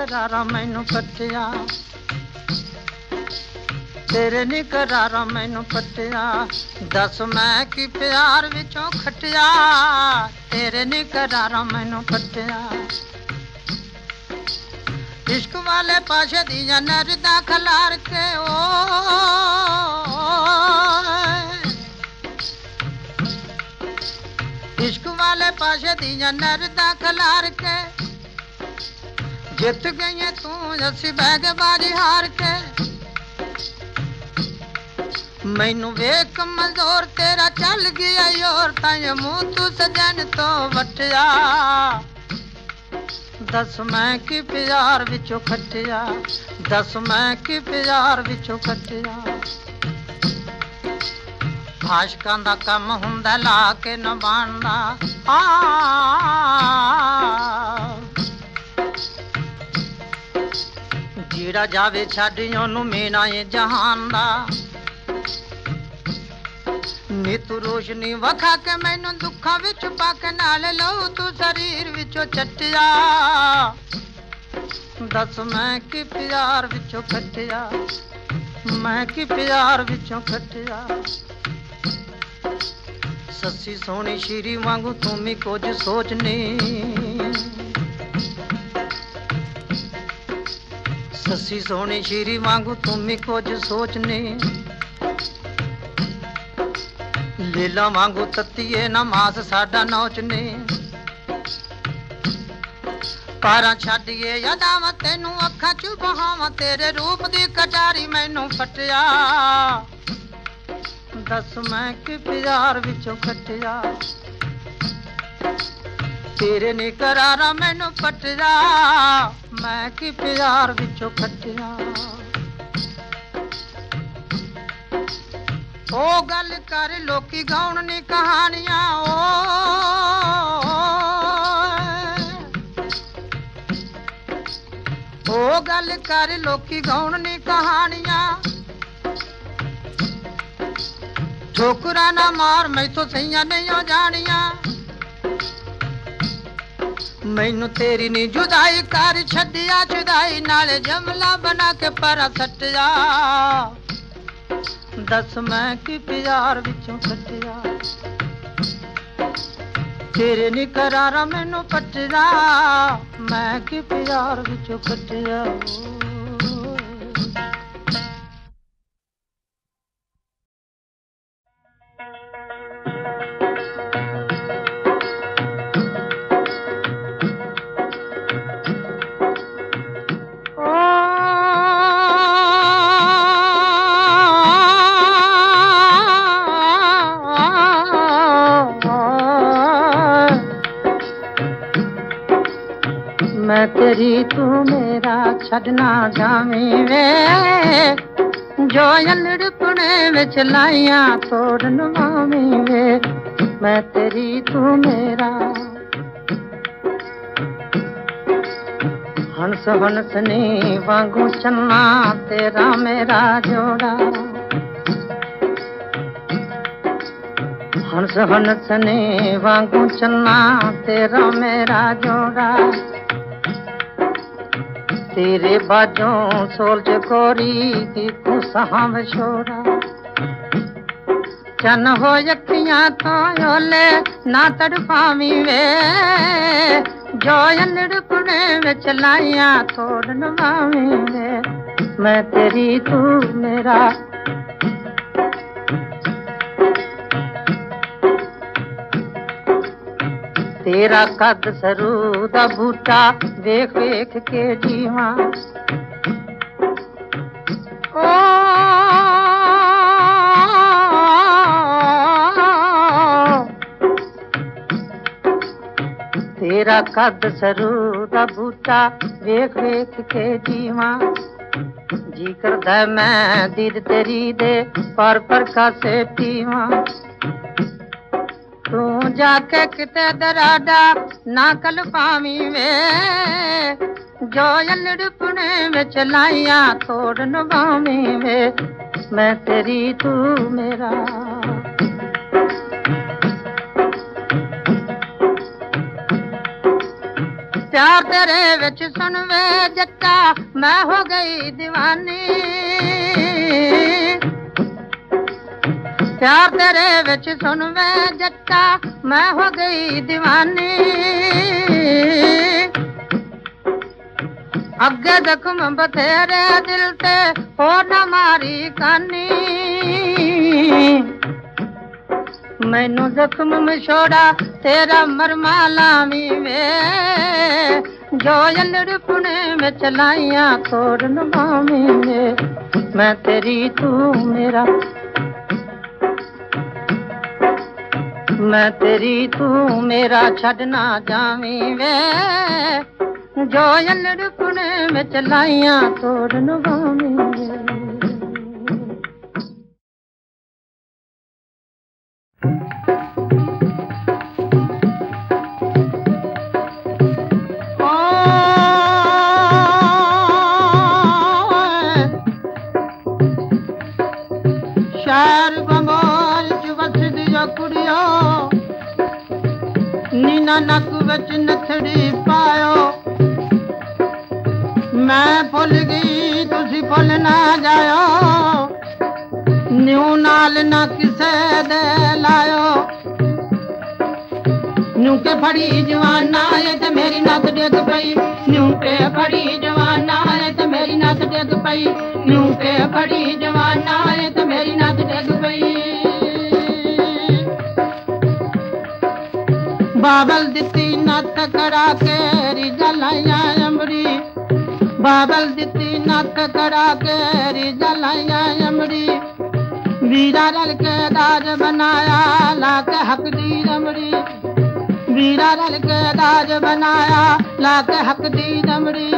ਨੀ ਕਰਾਰਾ ਮੈਨੂੰ ਪੱਟਿਆ ਤੇਰੇ ਨੀ ਕਰਾਰਾ ਮੈਨੂੰ ਪੱਟਿਆ ਦੱਸ ਮੈਂ ਕੀ ਪਿਆਰ ਵਿੱਚੋਂ ਖਟਿਆ ਤੇਰੇ ਨੀ ਕਰਾਰਾ ਮੈਨੂੰ ਪੱਟਿਆ ਇਸ਼ਕ ਵਾਲੇ ਪਾਸ਼ੇ ਦੀਆਂ ਨਰਦਾ ਖਲਾਰ ਕੇ ਓ ਇਸ਼ਕ ਵਾਲੇ ਪਾਸ਼ੇ ਦੀਆਂ ਨਰਦਾ ਖਲਾਰ ਕੇ जित गई तू, जसी बैग बारी हार के। मैनू वेख मजोर तेरा चल गया योर ताई तू सजन तो वटिया दस मैं कि प्यार विचो खटिया, दस मैं कि प्यार विचो खटिया। आशकां दा कम हुंदा, ला के न बांदा आ ਜਿਹੜਾ ਜਾਵੇ ਛੱਡ ਉਹਨੂੰ ਮੀਨਾ ਏ ਜਹਾਨ ਦਾ। ਨੀ ਰੋਸ਼ਨੀ ਵਖਾ ਕੇ ਮੈਨੂੰ ਦੁੱਖਾਂ ਵਿੱਚ ਪਾ ਨਾਲ ਲਊ ਤੂੰ ਸਰੀਰ ਵਿੱਚੋਂ ਚੱਟਿਆ। ਦੱਸ ਮੈਂ ਕੀ ਪਿਆਰ ਵਿੱਚੋਂ ਖੱਟਿਆ ਮੈਂ ਕੀ ਪਿਆਰ ਵਿੱਚੋਂ ਖੱਟਿਆ ਸੱਸੀ ਸੋਹਣੀ ਸ਼ੀਰੀ ਵਾਂਗੂ ਤੂੰ ਵੀ ਕੁਝ ਸੋਚਨੀ। ਸੱਸੀ ਸੋਹਣੀ ਸ਼ੀਰੀ ਵਾਂਗੂ ਤੂੰ ਵੀ ਕੁਝ ਸੋਚਨੀ। ਲੀਲਾ ਵਾਂਗੂ ਤੱਤੀਏ ਨਮਾਜ਼ ਸਾਡਾ ਨੌਚਨੇ। ਪਾਰਾਂ ਛੱਡੀਏ ਯਾਦਾਂ ਤੈਨੂੰ ਅੱਖਾਂ ਚ ਬਹਾਵਾਂ, ਤੇਰੇ ਰੂਪ ਦੀ ਕਟਾਰੀ ਮੈਨੂੰ ਫਟਿਆ। ਦੱਸ ਮੈਂ ਕਿ ਪਿਆਰ ਵਿੱਚੋਂ ਖਟਿਆ ਤੇਰੇ ਨੇ ਕਰਾਰਾ ਮੈਨੂੰ ਪਟਿਆ ਮੈਂ ਕਿ ਪਿਆਰ ਵਿੱਚੋਂ ਖਟਿਆ ਉਹ ਗੱਲ ਕਰ ਲੋਕੀ ਗਾਉਣ ਨੀ ਕਹਾਣੀਆਂ ਓ ਉਹ ਗੱਲ ਕਰ ਲੋਕੀ ਗਾਉਣ ਨੀ ਕਹਾਣੀਆਂ। ਠੋਕਰਾ ਨਾ ਮਾਰ, ਮੈਥੋਂ ਸਈਆਂ ਨਹੀਂ ਜਾਣੀਆਂ। ਮੈਨੂੰ ਤੇਰੀ ਨੀ ਜੁਦਾਈ ਕਰ ਛੱਡਿਆ, ਜੁਦਾਈ ਨਾਲ ਜਮਲਾ ਬਣਾ ਕੇ ਪਰਾ ਸੱਟਿਆ। ਦੱਸ ਮੈਂ ਕਿ ਪਿਆਰ ਵਿੱਚੋਂ ਕੱਟਿਆ ਤੇਰੇ ਨੀ ਕਰਾਰਾ ਮੈਨੂੰ ਪੱਟਿਆ। ਮੈਂ ਕੀ ਪਿਆਰ ਵਿੱਚੋਂ ਕੱਟਿਆ छना जामी वे। जो लड़पुणे बच लाइया तोड़न मामी वे। मैं तेरी तू मेरा। हंस हंसनी वागू चन्ना तेरा मेरा जोड़ा। हंस हंसनी वागू चन्ना तेरा मेरा जोड़ा। तेरे बाजों सोलज कोरी की तू सहा छोड़ा चन हो यखियाँ तो ओले ना तड़फावी वे। जोय निड़कुने में चलाया तोड़न वे। मैं तेरी तू मेरा ਤੇਰੀ ਤੂੰ ਮੇਰਾ ਤੇਰਾ ਕੱਦ ਸਰੂ ਦਾ ਬੂਟਾ ਵੇਖ ਵੇਖ ਕੇ ਜੀਵਾਂ ਓ ਤੇਰਾ ਕੱਦ ਸਰੂ ਦਾ ਬੂਟਾ ਵੇਖ ਵੇਖ ਕੇ ਜੀਵਾਂ ਜੀ ਕਰਦਾ ਮੈਂ ਦੀਦ ਤੇਰੀ ਦੇ ਪਰ ਪਰ ਕਾਸੇ ਪੀਵਾਂ तू जाके किते दराडा ना कल पावी वे। जो लड़पने में चलाया तोड़न नभावी वे। मैं तेरी, तू मेरा। प्यार तेरे विच सुन वे जट्टा मैं हो गई दीवानी। प्यार तेरे बिच सुन मैं जटा मैं हो गई दीवानी। अगे जख्म बथेरे दिल ते, हो न मारी कानी। मैनू जख्म मछोड़ा तेरा मरमा लावी वे। जो अलड़पुने में चलाइया तोड़ नामी मैं तेरी तू मेरा मैं तेरी तू मेरा छड़ना जावी वे। जो रुकने में चलाइया तोड़न नवामी कड़ा रल के दाज बनाया, लाके हक दी अमरी वीरा रल के दाज बनाया, लाके हक दी अमरी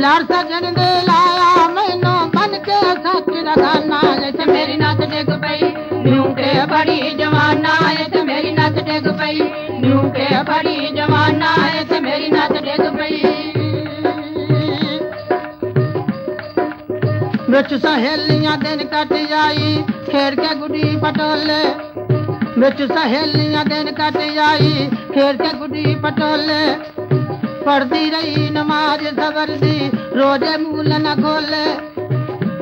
लार सजन दे लाया, मैनो बन के सच रखाना जैसे मेरी नाच डेग पई, न्यू बड़ी जवाना। जैसे मेरी नत डिग पई, न्यू बड़ी जवाना। जैसे मेरी नत डिग पई। बिच सहेलियाँ दिन कट आई खेड़ के गुडी पटोले बिच सहेलियाँ दिन कट आई खेड़ के गुडी पटोले पढ़ती रही नमाज़ सबर दी रोज़े मूल न खोले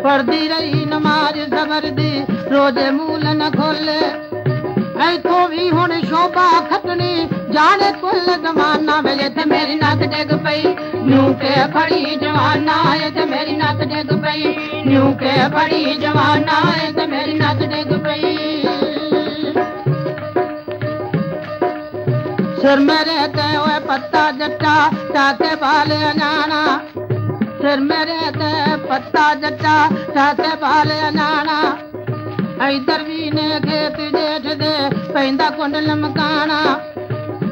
पढ़ती रही नमाज़ सबर दी रोज़े मूल न खोले ऐथों भी हुन शोभा खटनी जाने कुल जमाना मिले तो मेरी नत डेग पई। न्यू के बड़ी जवाना ये तो मेरी नत डेग पई। न्यू के बड़ी जवाना ये तो मेरी नत डेग पई। सिर मेरे ते ओए पत्ता जट्टा ताते बाले नाना सिर मेरे ते पत्ता जट्टा ताते बाले नाना इधर भी ने खेत जेठ दे, पैंदा कुंडल मकाना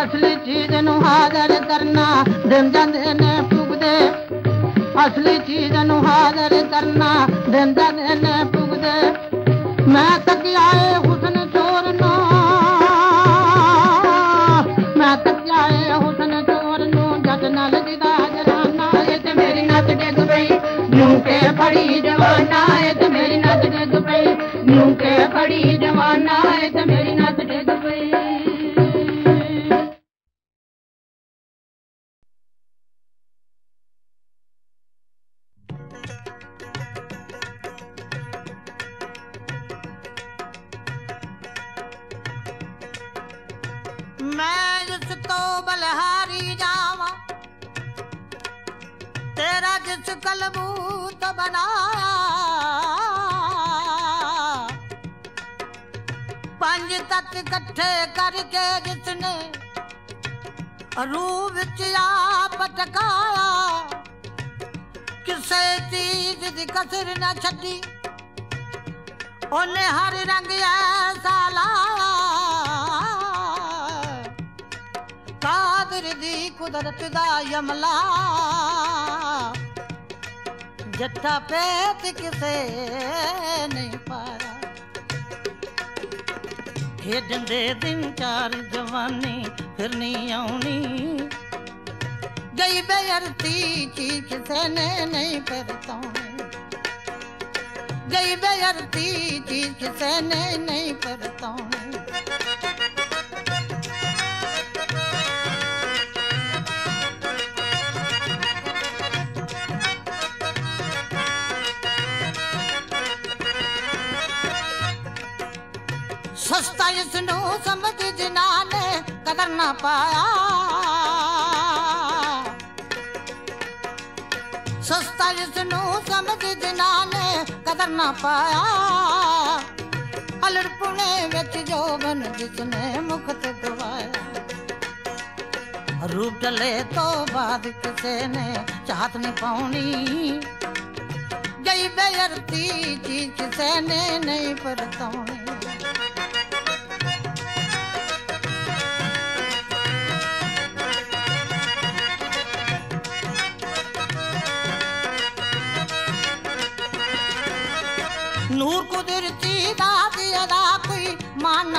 असली चीज़ नु करना, दिन जंदे पुगदे असली चीज़ नु करना, दिन जंदे ने पुगदे मैं तक आए हुसन चोर नो, मैं तक आए हुसन चोर नो जट दिदा जराना मेरी नच डिग पई न्यू फड़ी के खड़ी जमाना जत्था पेत किसे नहीं पाया। खेडे दिन चार जवानी, फिर नहीं आनी गई बेअरती ची किसे ने नहीं परतानी गई बेअरती ची किसे ने नहीं परतानी समझ जिना ने कदर ना पाया। सस्ता जिसनू समझ जिना ने कदर ना पाया। अलड़पुने विच जोबन जिसने मुक्त गवाया रूप डले तो बाद किसे ने चाहत नहीं पानी गई बेयरती चीज़ किसे ने नहीं परताउनी।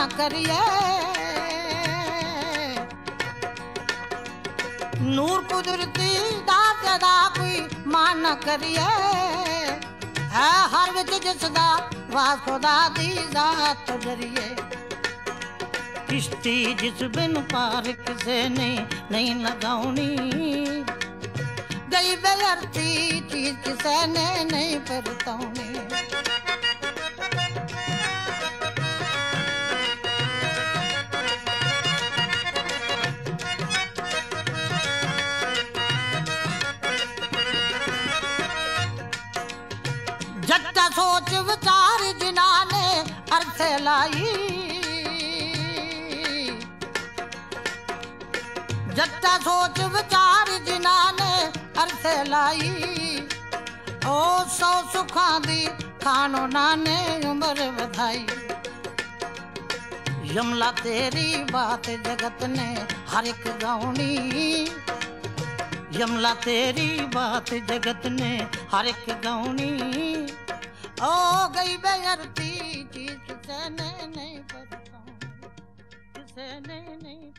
ਨਾ ਕਰੀਏ। ਨੂਰ ਕੁਦਰਤੀ ਦਾ ਅਦਾ ਕੋਈ ਮਾਨ ਨਾ ਕਰੀਏ। ਹੈ ਹਰ ਵਿੱਚ ਜਿਸ ਦਾ ਵਾਸ ਖੁਦਾ ਦੀ ਜ਼ਾਤ ਜਰੀਏ। ਕਿਸ਼ਤੀ ਜਿਸ ਬਿਨ ਪਾਰ ਕਿਸੇ ਨੇ ਨਹੀਂ ਲਗਾਉਣੀ। ਗਈ ਬੇਅਰਤੀ ਚੀਜ਼ ਕਿਸੇ ਨੇ ਨਹੀਂ ਪਰਤਾਉਣੀ। से लाई। जट्टा सोच विचार जिनाने अरसे लाई। ओ सौ सुखा दी खानो नाने उम्र बधाई। यमला तेरी बात जगत ने हर एक गाउनी यमला तेरी बात जगत ने हर एक गाउनी ओ गई बेअरती ne ne ne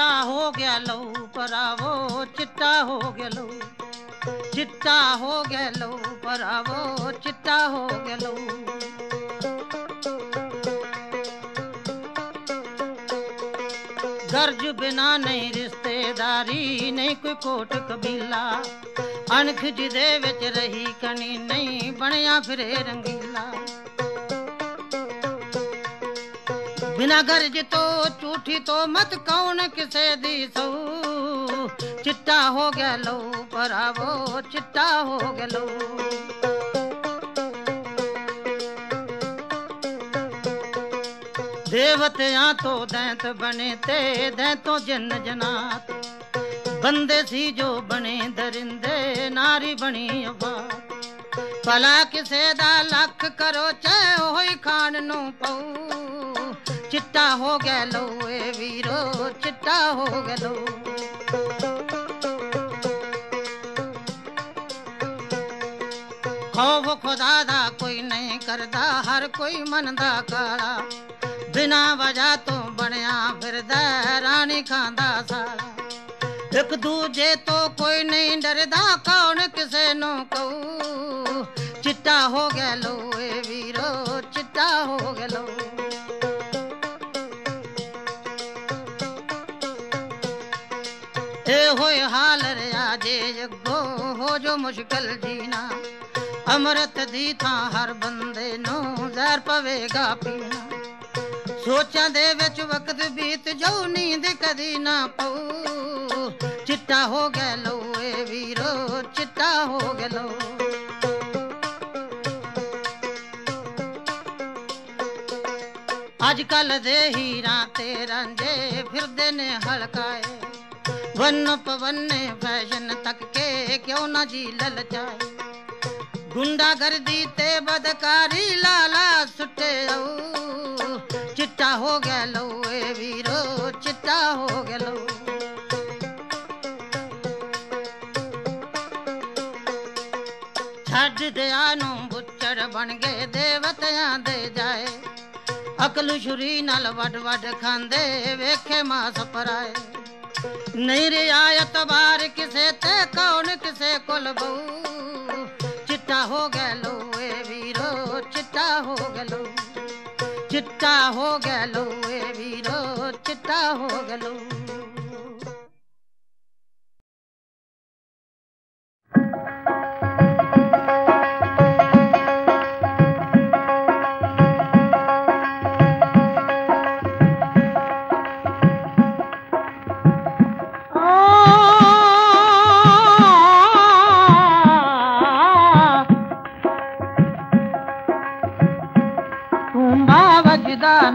चिट्टा हो गया लहू परावो चिट्टा हो गया लो चिट्टा हो गया लहू परावो चिट्टा हो गया लो गर्ज बिना नहीं रिश्तेदारी, नहीं कोई कोट कबीला। अनख जिदे विच रही कनी नहीं बनया फिरे रंगी। बिना गर्ज तो चूठी तो मत कौन किसे दी सौ? चिट्टा हो गलो परावो चिट्टा हो गलो देवतिया तो दैत बने ते, दैतो जन जनात। बंदे सी जो बने दरिंदे, नारी बनी पला किसे दा लख करो, चाहे होई खान नो पऊ। ਚਿੱਟਾ ਹੋ ਗਿਆ ਲੋ ਏ ਵੀਰੋ, ਚਿੱਟਾ ਹੋ ਗਿਆ ਲੋ ਖੌਫ ਖੁਦਾ ਦਾ ਕੋਈ ਨਹੀਂ ਕਰਦਾ, ਹਰ ਕੋਈ ਮੰਨਦਾ ਕਾਲਾ। ਬਿਨਾ ਵਜ੍ਹਾ ਤੋਂ ਬਣਿਆ ਫਿਰਦਾ, ਰਾਣੀ ਖਾਂਦਾ ਸਾਲਾ। ਇੱਕ ਦੂਜੇ ਤੋਂ ਕੋਈ ਨਹੀਂ ਡਰਦਾ, ਕੌਣ ਕਿਸੇ ਨੂੰ ਕਹੂ? ਚਿੱਟਾ ਹੋ ਗਿਆ ਲੋ ਵੀਰੋ, ਚਿੱਟਾ ਹੋ ਗਿਆ ਲੋ होए हाल रे आजे जगो हो जो मुश्किल जीना। अमृत दी था हर बंदे नो, जहर पवेगा पीना। सोचा दे विच वक्त बीत जाऊ, नींद कदी ना पऊ। चिट्टा हो गया लो ए वीरो, चिट्टा हो गया लो अजकल दे हीरा ते रंजे फिरदे ने हलकाए। वन पवन फैशन तक के क्यों ना जी ललचाए गुंडागर्दी ते बदकारी लाला सुटे चिट्टा हो गलो ए वीरो चिट्टा हो गलो ਛੱਡ ਦਿਆ ਨੂੰ ਬੁੱਚੜ ਬਣ ਗਏ ਦੇਵਤਿਆਂ ਦੇ ਜਾਏ ਅਕਲ ਛੁਰੀ ਨਾਲ ਵੱਡ ਵੱਡ ਖਾਂਦੇ ਵੇਖੇ ਮਾਸ ਪਰਾਏ नहीं रियायत बार किसे ते, कौन किसे कुल बहू? चिट्टा हो गलो ए वीरो, चिट्टा हो गलो चिट्टा हो गलो ए वीरो, चिट्टा हो गलो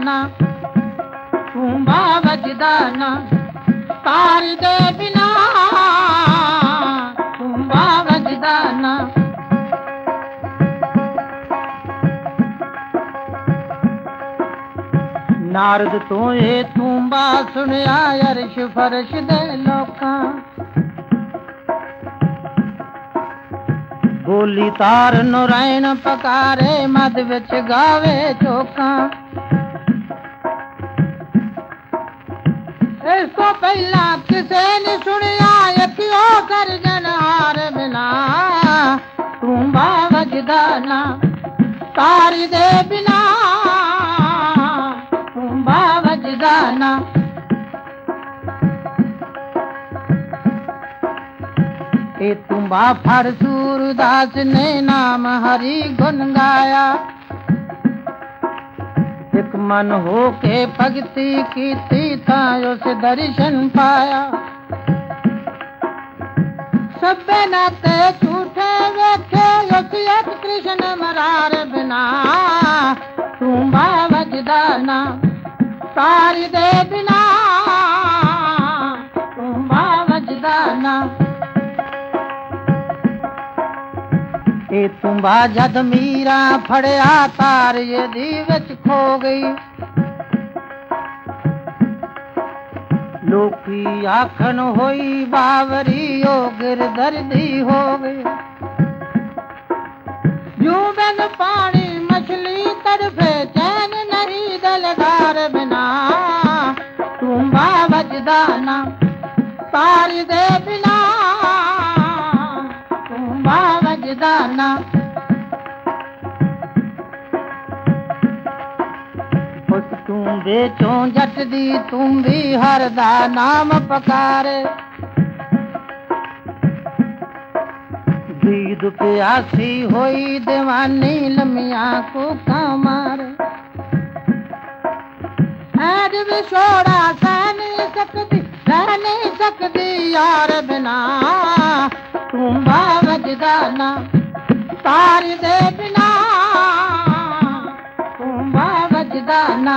जाना ठूंबा बजदाना तार दे बिना ठूंबा बजदाना नारद तो ये तूंबा सुनया अरश फरश दे लोका गोली तार नारायण पकारे मद बच गावे चोका पहला किसे ने सुनिया यतियो कर जनहार बिना तू बावजदा ना तारी दे बिना। तू बावजदा ना ए तुम्बा फर सूरदास ने नाम हरि गुन गाया। एक मन हो के भगती की कायो से दर्शन पाया। सबे नाते झूठे वेखे योसियत कृष्ण मरार बिना। तू बावजदाना सारी दे बिना। तुम्बा जद मीरा फड़या तार ये दी खो गई। लोकी आखन होई, बावरी ओ गिरदर्दी हो गई यूँ पानी मछली तड़फे चैन नहीं दलगार बिना। तुम्बा बजदाना पारी दे बिना। तुम्बा बजदाना मैं चो जट दी तुम भी हरदा नाम पकार दूध प्यासी होई देवानी लमिया को कमार आज भी छोड़ा सह नहीं सकती सह नहीं सकती यार बिना तुम बाबजदा ना तार दे बिना तुम बाबजदा ना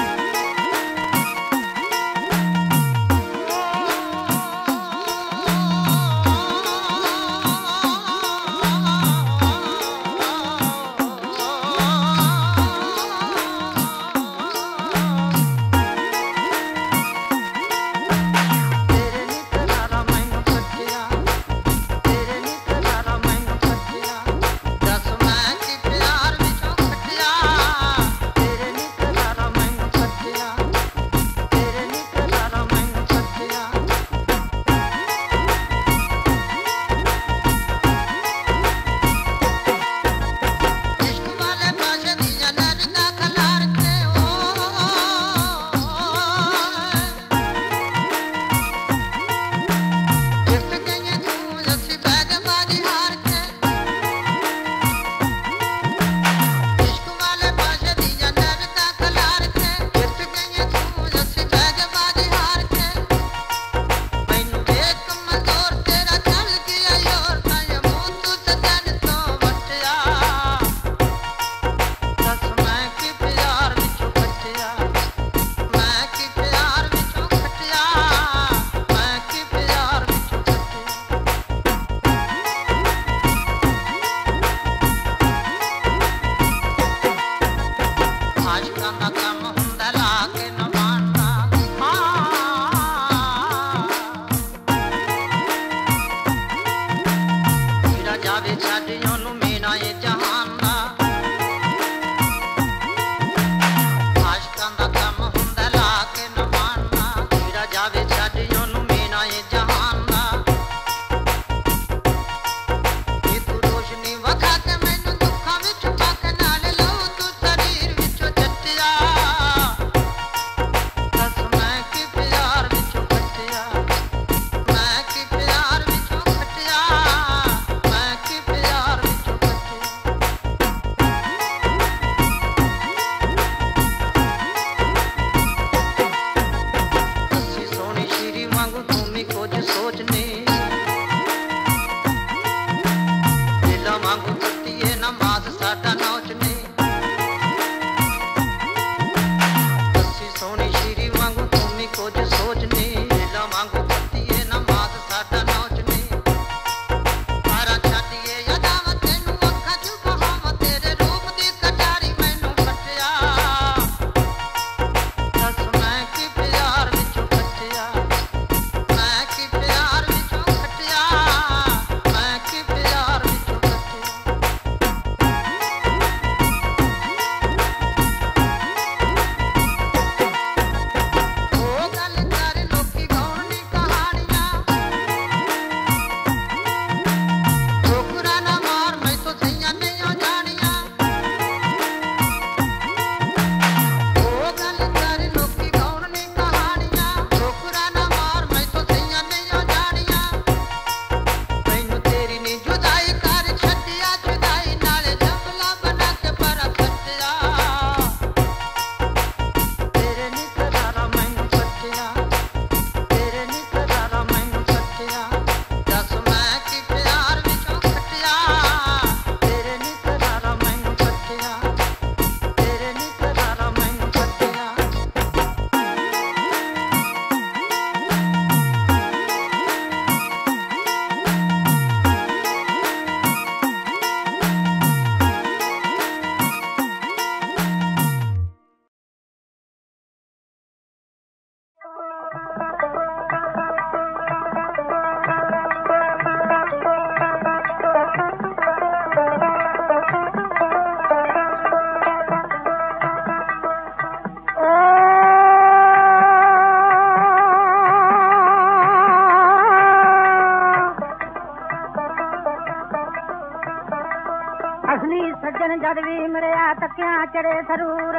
ਜਦ ਵੀ ਮਿਲਿਆ ਤੱਕਿਆਂ ਚੜੇ ਸਰੂਰ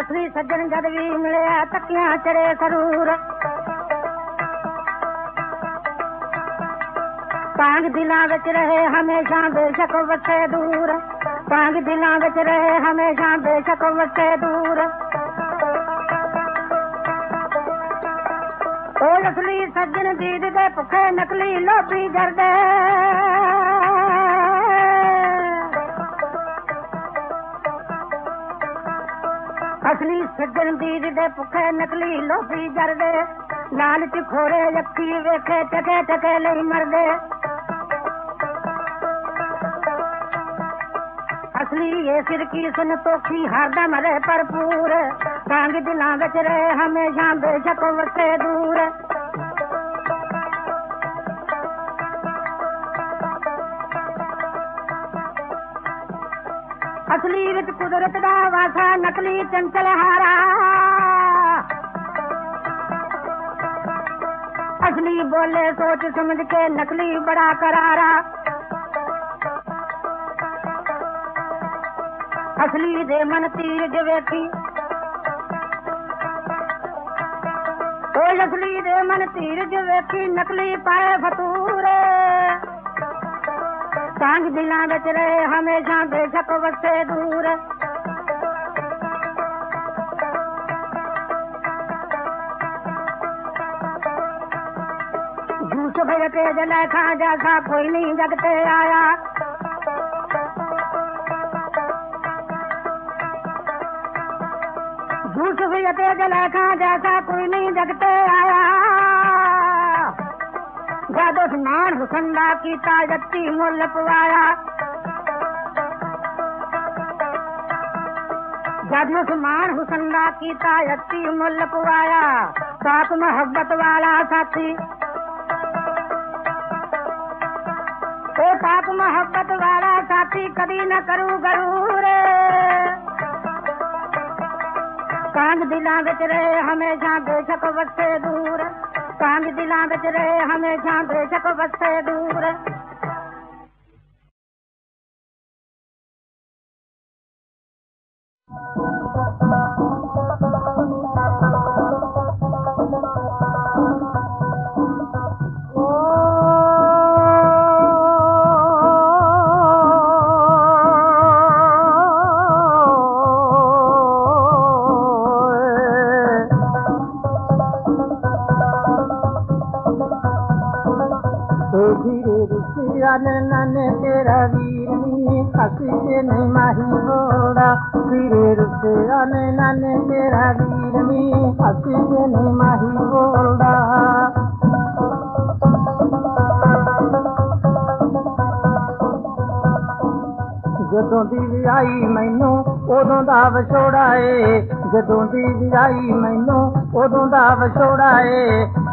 ਅਸਲੀ ਸੱਜਣ ਜਦ ਵੀ ਮਿਲਿਆ ਤੱਕਿਆਂ ਚੜੇ ਸਰੂਰ ਕਾਂਗ ਦਿਲਾਂ ਵਿੱਚ ਰਹੇ ਹਮੇਸ਼ਾ ਬੇਸ਼ੱਕ ਵਸੇ ਦੂਰ ਕਾਂਗ ਦਿਲਾਂ ਵਿੱਚ ਰਹੇ ਹਮੇਸ਼ਾ ਬੇਸ਼ੱਕ ਵਸੇ ਦੂਰ ਉਹ ਅਸਲੀ ਸੱਜਣ ਦੀਦ ਦੇ ਭੁੱਖੇ ਨਕਲੀ ਲੋਭੀ ਜਰਦੇ ਅਸਲੀ ਸੱਜਣ ਦੀਦ ਦੇ ਭੁੱਖੇ ਨਕਲੀ ਲੋਭੀ ਜਰਦੇ। ਲਾਲਚ ਖੋਰੇ ਅੱਖੀ ਵੇਖੇ ਟਕੇ ਟਕੇ ਲਈ ਮਰਦੇ। ਅਸਲੀ ਇਹ ਸਿਰ ਕੀ ਸੰਤੋਖੀ ਹਰਦਮ ਰਹੇ ਭਰਪੂਰ। ਕਾਂਗ ਦਿਲਾਂ ਵਿੱਚ ਰਹੇ ਹਮੇਸ਼ਾ ਬੇਸ਼ੱਕ ਵਸੇ ਦੂਰ। असली रित कुदरत का वासा, नकली चंचल हारा। असली बोले सोच समझ के नकली बड़ा करारा। असली दे मन तीर जवेखी ओ असली दे मन तीर जवेखी नकली पाए फतूरे सांग दिना बच रहे, हमेशा बेशक से दूर। झूठ भगते जला खा जागा कोई नहीं जगते आया। झूठ भगते जला खा जैसा कोई नहीं जगते आया। जद उस्मान हुसन दा कीता जत्ती मुल पवाया जद उस्मान हुसन दा कीता जत्ती मुल पवाया साथ मोहब्बत वाला साथी। ए पाक मोहब्बत वाला साथी, कभी न करू गरूर कांग दिलां विच रहे हमेशा बेशक वसे दूर। चाँद दिलांद रहे हमें चाँद झक बस दूर। धीरे रुसिया नने तेरा वीर नी हसी के नहीं माही बोड़ा ਜਦੋਂ ਦੀ ਵਿਆਹੀ ਮੈਨੂੰ ਉਦੋਂ ਦਾ ਵਿਛੋੜਾ ਏ ਜਦੋਂ ਦੀ ਵਿਆਹੀ ਮੈਨੂੰ ਉਦੋਂ ਦਾ ਵਿਛੋੜਾ ਏ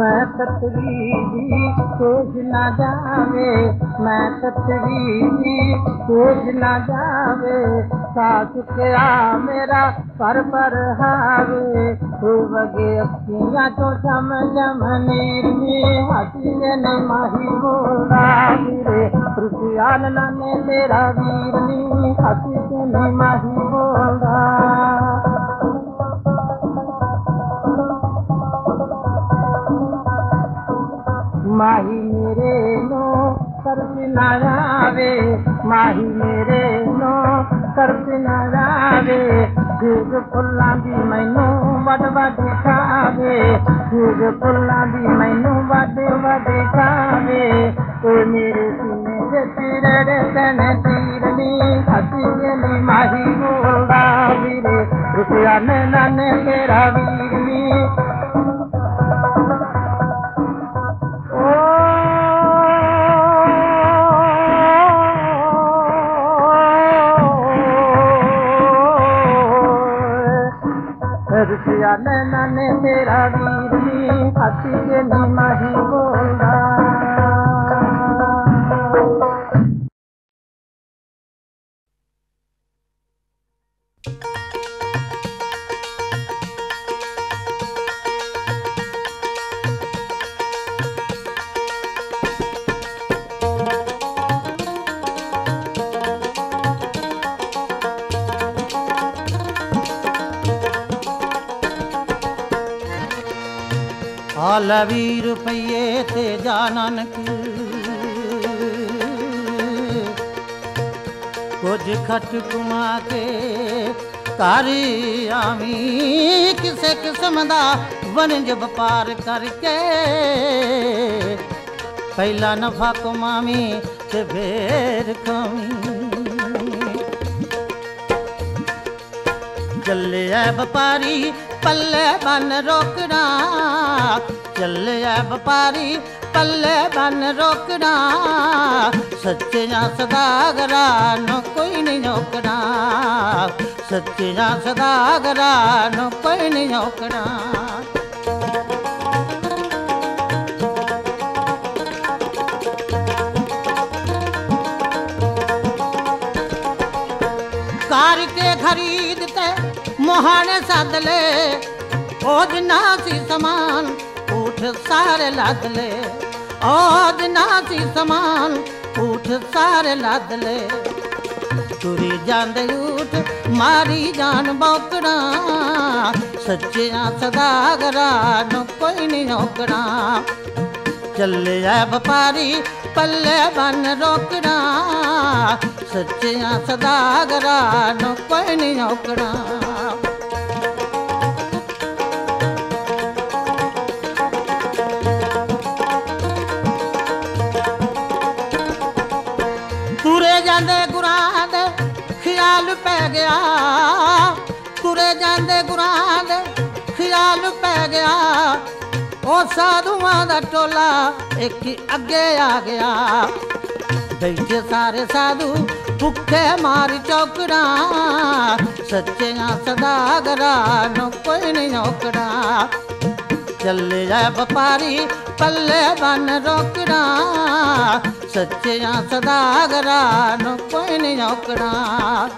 मैं सतरी जी कुछ ना जावे मैं सतरी जी कुछ ना जावे सास क्या मेरा पर पर हावे हो गए अखिया तो जम जम नीरे हसीने ने माही बोला मेरे रुसियाल ने मेरा वीर नी हसीने ने माही बोला माही मेरे नो सर्च नावे माही मेरे नो सर्च नावे दूज फुला भी मैनू वड वे खावे। दूज फुला भी मैनू वे वे खावे। ओ मेरे सीने से तिर तेने तीरनी हसी माही बोला वीरे। रुपया ने नाने मेरा वीरनी ਕਿਆ ਨਾ ਨਾ ਨੇ ਤੇਰਾ ਵੀਰ ਜੀ ਫਸੀ ਕੇ ਨਾ ਮਾਹੀ। ਨਾਨਕ। ਕੁਝ ਖਟ ਕਮਾ ਕੇ ਕਰੀ ਆਵੀ। ਕਿਸੇ ਕਿਸਮ ਦਾ ਵਣਜ ਵਪਾਰ ਕਰਕੇ। ਪਹਿਲਾ ਨਫਾ ਕਮਾਵੀ ਤੇ ਫੇਰ ਖਾਵੀਂ। ਚੱਲਿਆ ਵਪਾਰੀ, ਪੱਲੇ ਬਨ ਰੋਕਣਾ। ਚੱਲਿਆ ਵਪਾਰੀ पल्ले बन रोकना। सच्चिया सदागरा नो कोई नहीं रोकना सच्चिया सदागरा नो कोई नहीं रोकना कार के खरीदते मोहन सदले ओजना सी समान। ਊਠ ਸਾਰੇ ਲੱਦ ਲੈ ਉਹ ਜਿਨਾ ਸੀ ਸਮਾਨ ਊਠ ਸਾਰੇ ਲੱਦ ਲੈ ਤੁਰੀ ਜਾਂਦੇ ਊਠ ਮਾਰੀ ਜਾਨ ਬੌਕੜਾ ਸੱਚਿਆਂ ਸਦਾਗਰਾਂ ਨੂੰ ਕੋਈ ਨਹੀਂ ਰੋਕਣਾ ਚੱਲਿਆ ਵਪਾਰੀ ਪੱਲੇ ਬਨ ਰੋਕਣਾ ਸੱਚਿਆਂ ਸਦਾਗਰਾਂ ਨੂੰ ਕੋਈ ਨਹੀਂ ਔਕਣਾ ਖਿਆਲ ਪੈ ਗਿਆ। ਤੁਰੇ ਜਾਂਦੇ ਗੁਰਾਂ ਦੇ ਖਿਆਲ ਪੈ ਗਿਆ। ਉਹ ਸਾਧੂਆਂ ਦਾ ਟੋਲਾ ਇੱਕ ਹੀ ਅੱਗੇ ਆ ਗਿਆ। ਬੈਠੇ ਸਾਰੇ ਸਾਧੂ ਭੁੱਖੇ ਮਾਰ ਚੌਕੜਾ। ਸੱਚਿਆਂ ਸਦਾਗਰਾਂ ਨੂੰ ਕੋਈ ਨਹੀਂ ਨੌਕੜਾ ਚੱਲੇ ਜਾ ਵਪਾਰੀ ਪੱਲੇ ਬਨ ਰੋਕੜਾ। ਸੱਚਿਆਂ ਸਦਾਗਰਾਂ ਨੂੰ ਕੋਈ ਨਹੀਂ ਨੌਕੜਾ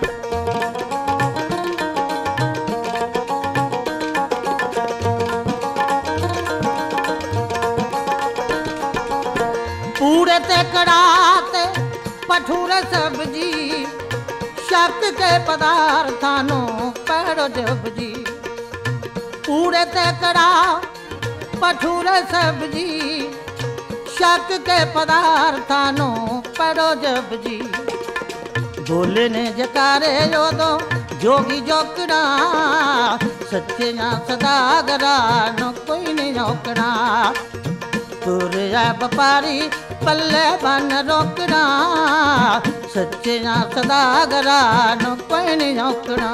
सकरात पठूर सब्ज़ी शक के पदार्थानों पर जबजी पूरे सकरा पठूर सब्ज़ी शक के पदार्थानों पर जबजी बोलने जकारे जो दो जोगी जोकड़ा। सच्चे या सदागरा न कोई नहीं नौकड़ा। तुर बपारी ਪੱਲੇ ਬਨ ਰੋਕਣਾ ਸੱਚਿਆਂ ਸਦਾ ਗਰਾ ਨੂੰ ਕੋਈ ਨਹੀਂ ਔਕਣਾ